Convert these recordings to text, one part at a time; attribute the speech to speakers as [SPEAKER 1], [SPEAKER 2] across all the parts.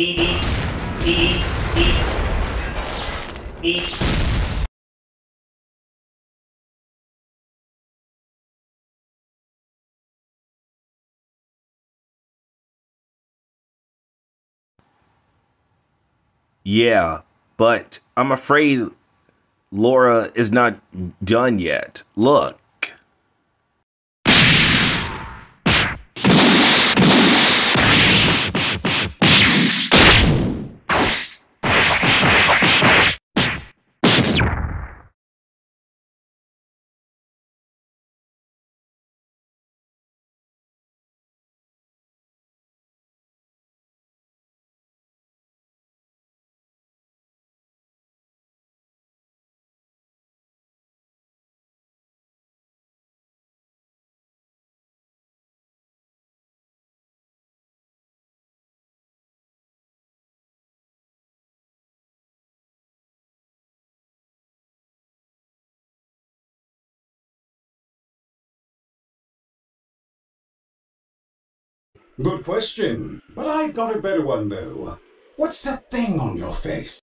[SPEAKER 1] Eat, eat, eat, eat.
[SPEAKER 2] Yeah, but I'm afraid Laura is not done yet. Look.
[SPEAKER 3] Good question. But I've got a better one, though. What's that thing on your face?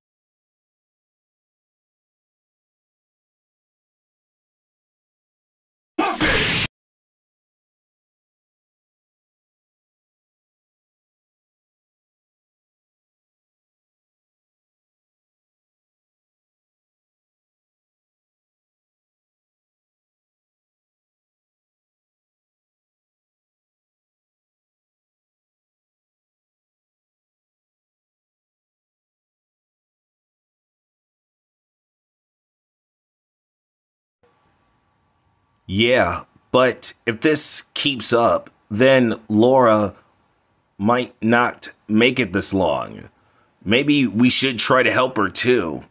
[SPEAKER 2] Yeah, but if this keeps up, then Laura might not make it this long. Maybe we should try to help her too.